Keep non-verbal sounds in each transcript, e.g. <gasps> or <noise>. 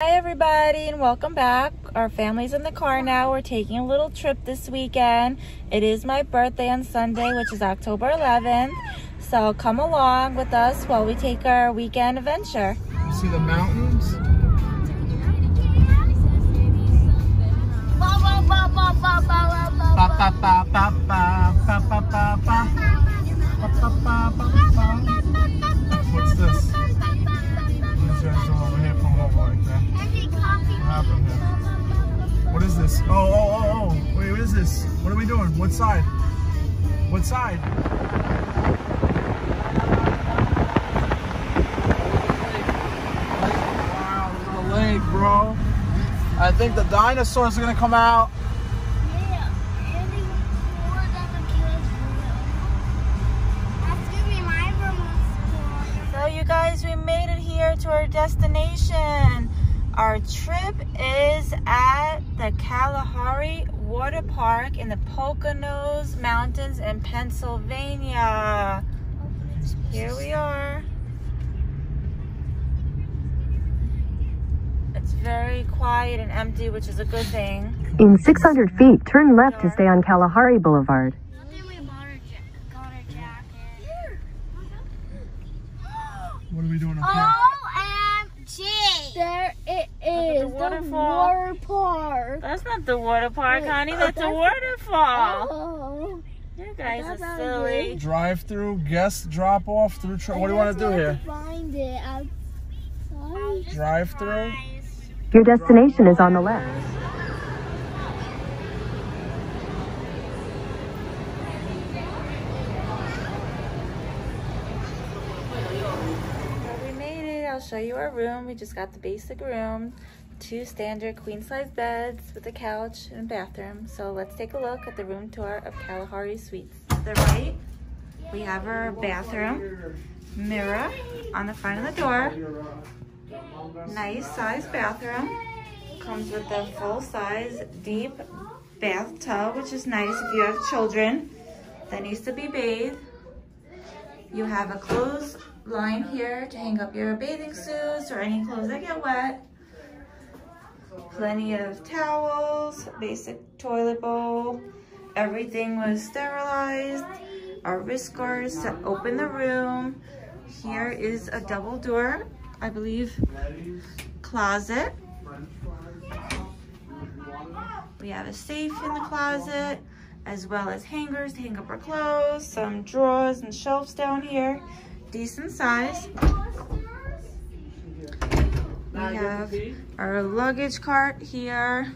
Hi everybody and welcome back. Our family's in the car now. We're taking a little trip this weekend. It is my birthday on Sunday, which is October 11th. So come along with us while we take our weekend adventure. You see the mountains? Ba, ba, What happened here? What is this? Oh, oh, oh, oh. Wait, what is this? What are we doing? What side? What side? Wow, there's a lake, bro. I think the dinosaurs are gonna come out. So you guys, we made it here to our destination. Our trip is at the Kalahari Water Park in the Poconos Mountains in Pennsylvania. Here we are. It's very quiet and empty, which is a good thing. In 600 feet, turn left to stay on Kalahari Boulevard. What are we doing up here? OMG! There it is. Look at is, the the water park. That's not the water park, Wait, honey. oh, That's a waterfall. Oh. You guys are silly. Drive through, guest drop off through. Tra- what do you want to do here? Find it outside. Drive through. Your destination is on the left. So we made it. I'll show you our room. We just got the basic room. Two standard queen size beds with a couch and bathroom. So let's take a look at the room tour of Kalahari Suites. To the right, we have our bathroom. Mirror on the front of the door. Nice size bathroom. Comes with a full size deep bathtub, which is nice if you have children that needs to be bathed. You have a clothes line here to hang up your bathing suits or any clothes that get wet. Plenty of towels, basic toilet bowl. Everything was sterilized. Our wrist guards to open the room. Here is a double door, I believe, closet. We have a safe in the closet, as well as hangers to hang up our clothes, some drawers and shelves down here, decent size. We have our luggage cart here.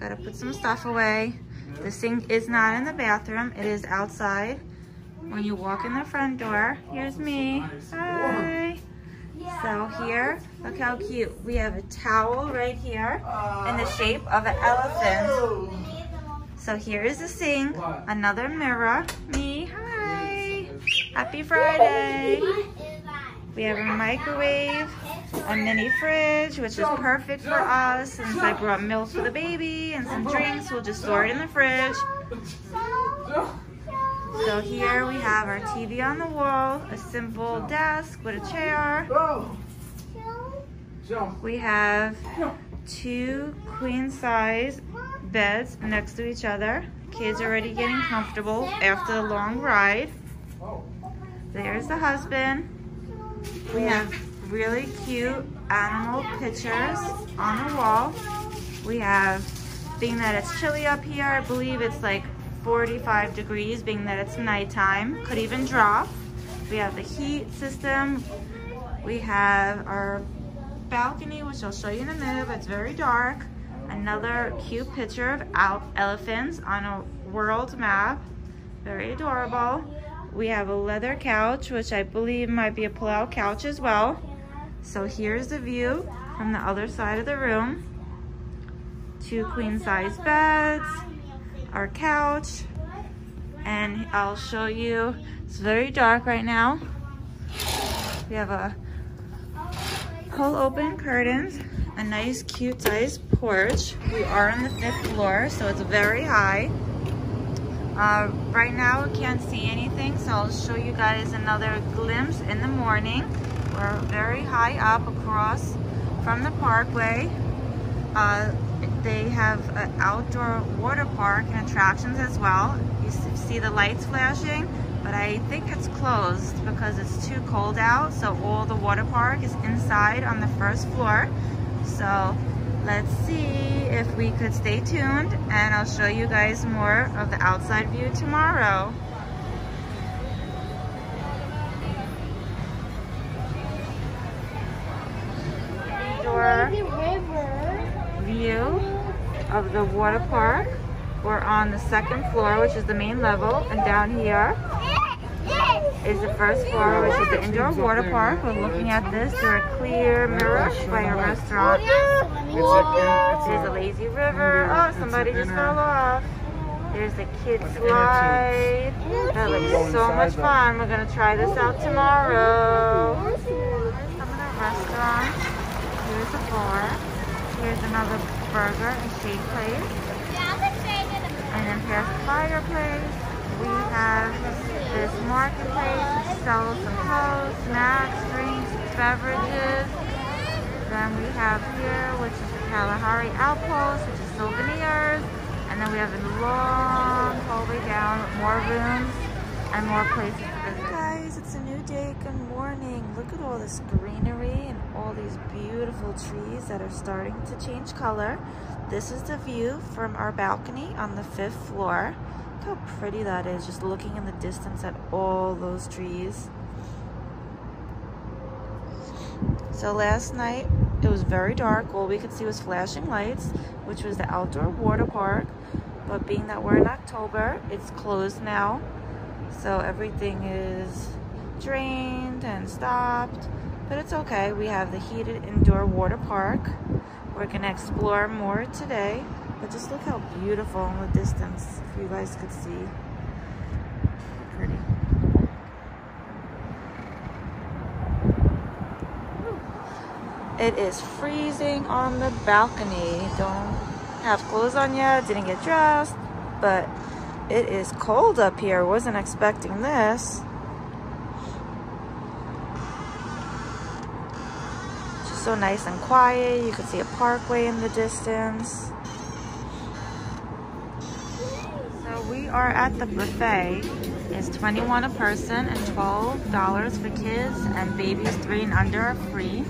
Gotta put some stuff away. The sink is not in the bathroom, it is outside. When you walk in the front door, here's me. Hi. So here, look how cute. We have a towel right here in the shape of an elephant. So here is the sink, another mirror. Me. Happy Friday. We have a microwave, a mini fridge, which is perfect for us since I brought milk for the baby and some drinks. We'll just store it in the fridge. So here we have our TV on the wall, a simple desk with a chair. We have two queen size beds next to each other. Kids are already getting comfortable after the long ride. There's the husband. We have really cute animal pictures on the wall. We have, being that it's chilly up here, I believe it's like 45 degrees, being that it's nighttime. Could even drop. We have the heat system. We have our balcony, which I'll show you in a minute, but it's very dark. Another cute picture of elephants on a world map. Very adorable. We have a leather couch, which I believe might be a pull-out couch as well. So here's the view from the other side of the room. Two queen-size beds, our couch, and I'll show you, it's very dark right now. We have a pull open curtains, a nice cute sized porch. We are on the fifth floor, so it's very high. Uh, right now we can't see anything, so I'll show you guys another glimpse in the morning. We're very high up across from the parkway. Uh, they have an outdoor water park and attractions as well. You see the lights flashing, but I think it's closed because it's too cold out. So all the water park is inside on the first floor. So let's see if we could stay tuned and I'll show you guys more of the outside view tomorrow. Indoor view of the water park. We're on the second floor, which is the main level, and down here is the first floor, which is the indoor water park. We're looking at this through a clear mirror by a restaurant. There's a lazy river. Oh, somebody just fell off. There's the kids slide. That looks so much fun. We're gonna try this out tomorrow. Some of the restaurants. Here's a bar. Here's another burger and shake place. And then here's the fireplace. We have this marketplace which sells some clothes, snacks, drinks, beverages. Then we have here, which is the Kalahari Outpost, which is souvenirs. And then we have a long hallway down more rooms and more places to visit. Guys, it's a new day. Good morning. Look at all this greenery and all these beautiful trees that are starting to change color. This is the view from our balcony on the fifth floor. Look how pretty that is, just looking in the distance at all those trees. So last night, it was very dark. All we could see was flashing lights, which was the outdoor water park. But being that we're in October, it's closed now. So everything is drained and stopped. But it's okay. We have the heated indoor water park. We're going to explore more today. But just look how beautiful in the distance, if you guys could see. Pretty. It is freezing on the balcony. Don't have clothes on yet, didn't get dressed, but it is cold up here. Wasn't expecting this. Just so nice and quiet. You can see a parkway in the distance. So we are at the buffet. It's 21 a person and $12 for kids and babies three and under are free.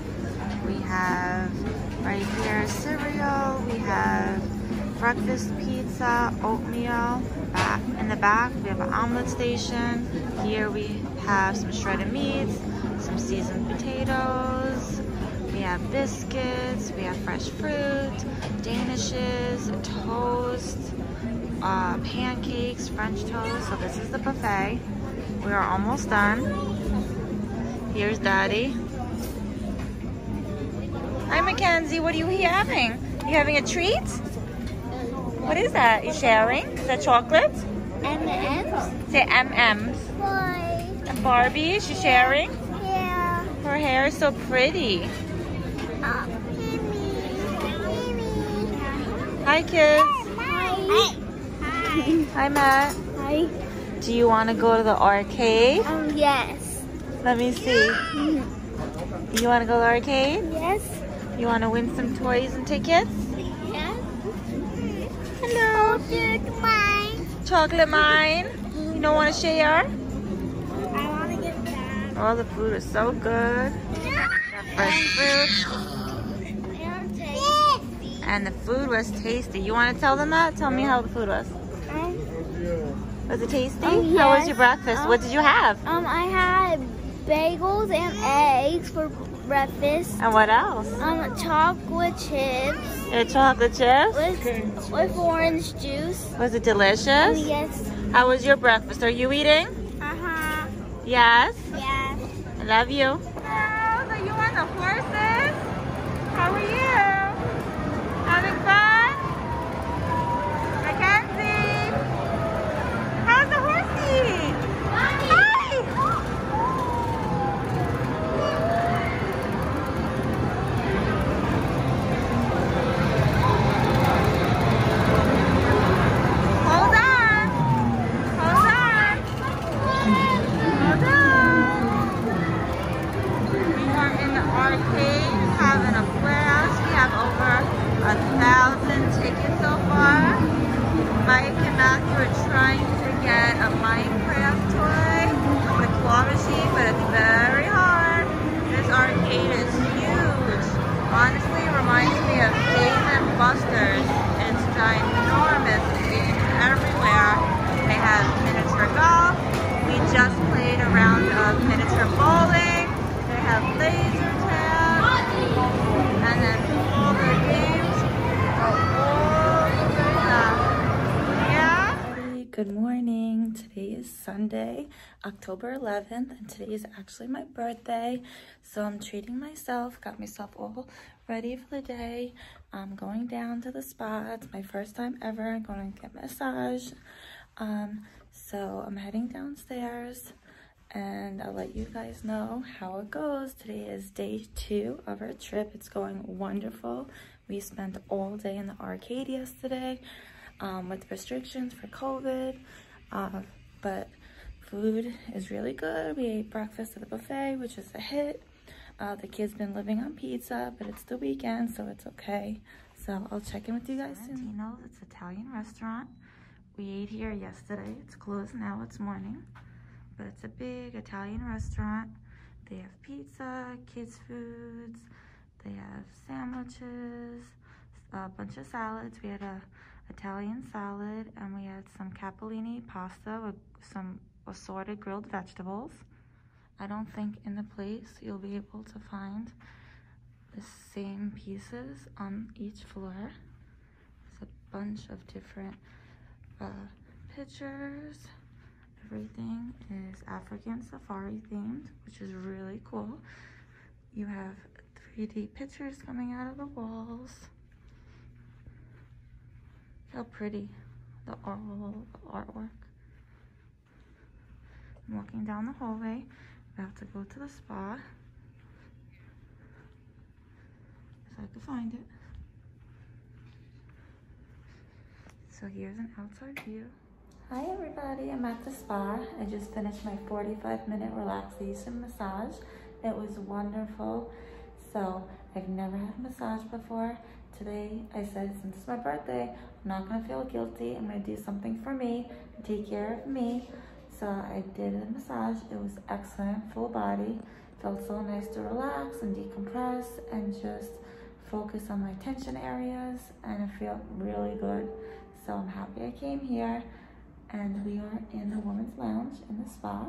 Have right here cereal. We have breakfast pizza, oatmeal. Back in the back, we have an omelet station. Here we have some shredded meats, some seasoned potatoes. We have biscuits. We have fresh fruit, danishes, toast, uh, pancakes, French toast. So this is the buffet. We are almost done. Here's Daddy. Hi, Mackenzie. What are you having? You having a treat? What is that? You sharing? Is that chocolate? M&M's? Say M&M's. Boy. And Barbie, is she sharing? Yeah. Her hair is so pretty. Uh. Mimi. Hi, kids. Hi. Hi. Hi, Matt. Hi. Do you want to go to the arcade? Um, yes. Let me see. <gasps> You want to go to the arcade? Yes. You want to win some toys and tickets? Yes. Hello. Chocolate mine. Chocolate mine. You don't want to share? I want to get that. Oh, the food is so good. Fresh fruit. And the food was tasty. You want to tell them that? Tell me how the food was. Um, Was it tasty? Um, How was your breakfast? what did you have? um, I had bagels and eggs for breakfast. And what else? Um, chocolate chips Your chocolate chips? with with orange juice. Was it delicious? yes. How was your breakfast? Are you eating? Uh huh. Yes. Yes. I love you. Is Sunday, October 11th, and today is actually my birthday. So I'm treating myself, got myself all ready for the day. I'm going down to the spa. It's my first time ever. I'm going to get massage. Um, so I'm heading downstairs and I'll let you guys know how it goes. Today is day two of our trip. It's going wonderful. We spent all day in the arcade yesterday um, with restrictions for COVID, uh, but food is really good. We ate breakfast at the buffet, which is a hit. Uh, the kids been living on pizza, but it's the weekend, so it's okay. So I'll check in with you guys soon. Tino's, it's Italian restaurant. We ate here yesterday. It's closed now, it's morning but it's a big Italian restaurant. They have pizza, kids foods, they have sandwiches, a bunch of salads. We had a Italian salad and we had some capellini pasta with some assorted grilled vegetables. I don't think in the place you'll be able to find the same pieces on each floor. There's a bunch of different uh, pictures. Everything is African safari themed, which is really cool. You have 3D pictures coming out of the walls. Look How pretty the, art, the artwork. I'm walking down the hallway. Have to go to the spa. If I could find it. So here's an outside view. Hi everybody, I'm at the spa. I just finished my 45 minute relaxation massage. It was wonderful. So I've never had a massage before. Today I said since it's my birthday, I'm not gonna feel guilty. I'm gonna do something for me, take care of me. So I did a massage. It was excellent, full body. Felt so nice to relax and decompress and just focus on my tension areas and I feel really good. So I'm happy I came here and we are in the women's lounge in the spa.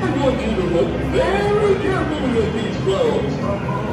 I want you to look very carefully at these clothes.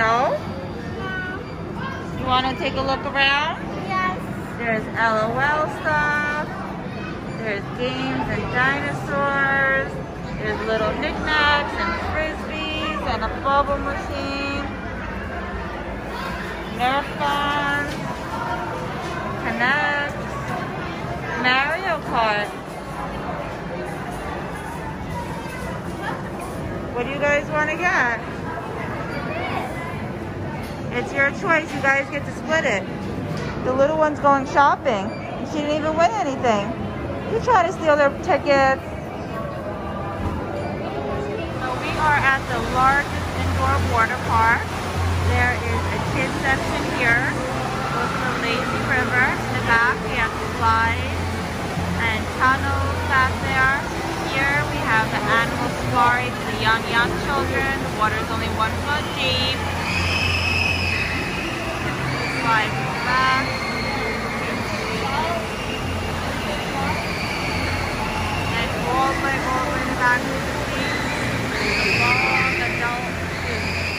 You? You want to take a look around? Yes. There's LOL stuff. There's games and dinosaurs. There's little knickknacks and frisbees and a bubble machine. Nerf guns. Connect. Mario Kart. What do you guys want to get? It's your choice. You guys get to split it. The little one's going shopping. She didn't even win anything. You try to steal their tickets. So we are at the largest indoor water park. There is a kids section here. Goes the lazy river. In the back we have slides and tunnels back there. Here we have the animal safari for the young, young children. The water is only one foot deep. Slides in the back. And all the way over in the back of the seat. The long adult suit.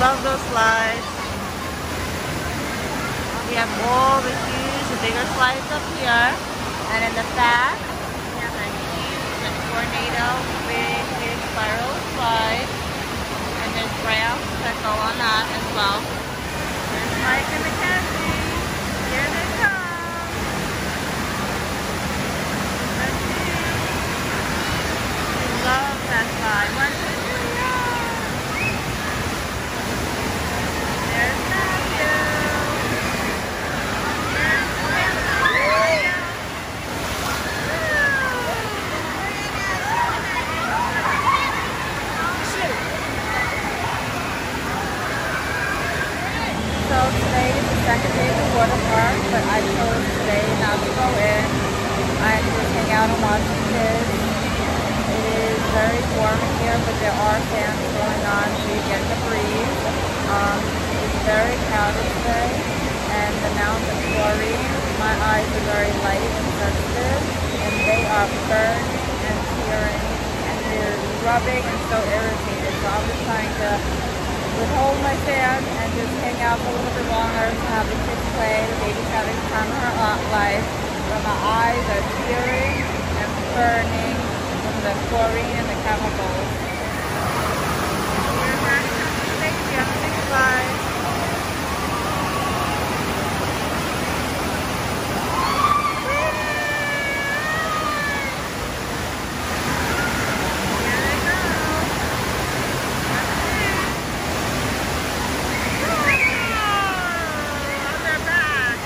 love those slides. We have all the huge, the bigger slides up here. And in the back, we have a huge tornado, big, big spiral slide. And there's ramps that go on that as well. There's Mike and Mackenzie. Here they come. Let's see. We love that slide. One, two, three, go. There's Matthew. There's Matthew. So today the of the water park, but I chose today not to go in. I'm just hang out and watch the kids. It is very warm in here, but there are fans going on so you get to breathe. Um, it's very crowded today, and the amount of chlorine, my eyes are very light and sensitive, and they are burning and tearing, and they're rubbing and so irritated. So I'm just trying to withhold my fan and just hang out for a little bit longer, have the kids play, the baby's having of her li- life, but my eyes are tearing and burning from the chlorine and the chemicals. Take you on the big slide. Here they go. Let's see. On their back.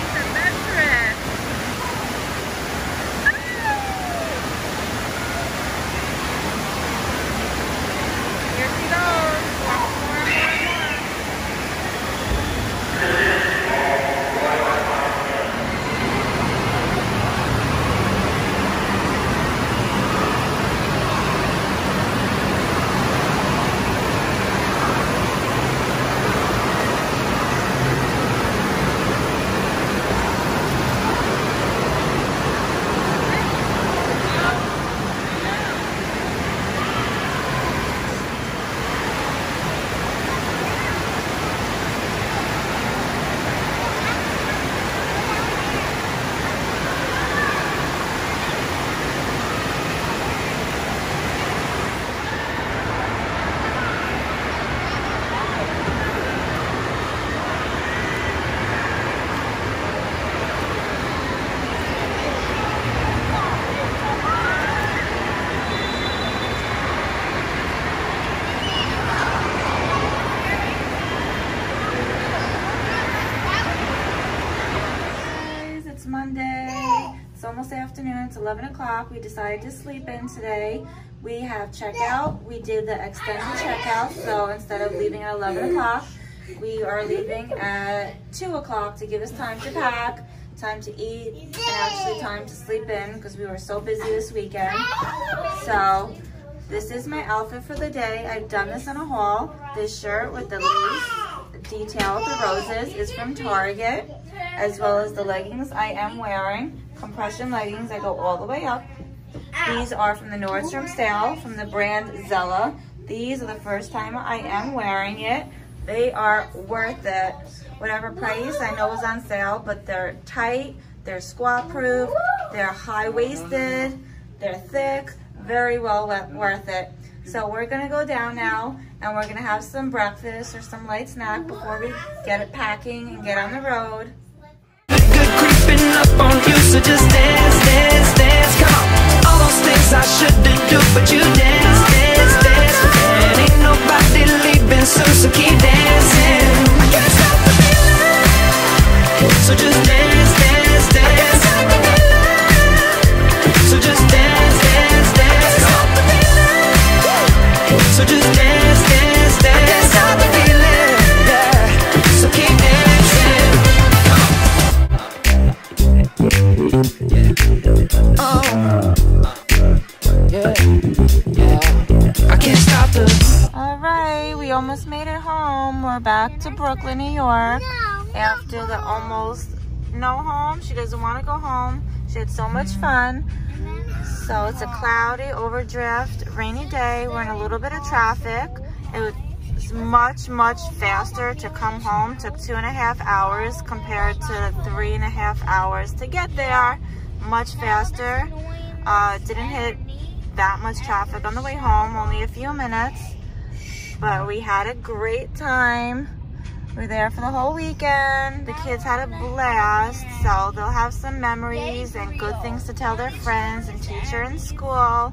It's adventurous. Here she goes. More, more, more. guys, it's Monday. It's almost afternoon. It's 11 o'clock. We decided to sleep in today. We have checkout. We did the extended checkout. So instead of leaving at 11 o'clock, we are leaving at 2 o'clock to give us time to pack, time to eat, and actually time to sleep in because we were so busy this weekend. So this is my outfit for the day. I've done this in a haul. This shirt with the lace detail with the roses is from Target, as well as the leggings I am wearing. Compression leggings that go all the way up. These are from the Nordstrom sale from the brand Zella. These are the first time I am wearing it. They are worth it. Whatever price I know is on sale, but they're tight, they're squat proof, they're high waisted, they're thick, very well worth it. So we're gonna go down now and we're gonna have some breakfast or some light snack before we get it packing and get on the road. Up on you, so just dance, dance, dance. Come on, all those things I shouldn't do, but you dance, dance, dance. And ain't nobody leaving so keep dancing. I can't stop the feeling, so just dance, dance, dance. So just dance, to Brooklyn, New York. After the almost no home, she doesn't want to go home. She had so much fun. So it's a cloudy, overdrift, rainy day. We're in a little bit of traffic. It was much, much faster to come home. Took two and a half hours compared to three and a half hours to get there. Much faster. Uh, didn't hit that much traffic on the way home, only a few minutes. But we had a great time. We were there for the whole weekend. The kids had a blast, so they'll have some memories and good things to tell their friends and teacher in school.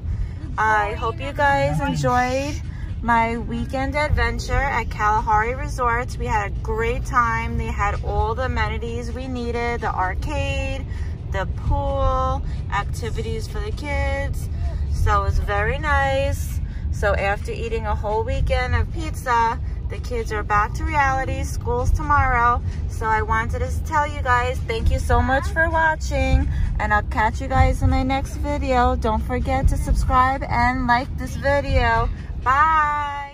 I hope you guys enjoyed my weekend adventure at Kalahari Resorts. We had a great time. They had all the amenities we needed, the arcade, the pool, activities for the kids. So it was very nice. So after eating a whole weekend of pizza, the kids are back to reality. School's tomorrow. So I wanted to tell you guys, thank you so much for watching. And I'll catch you guys in my next video. Don't forget to subscribe and like this video. Bye.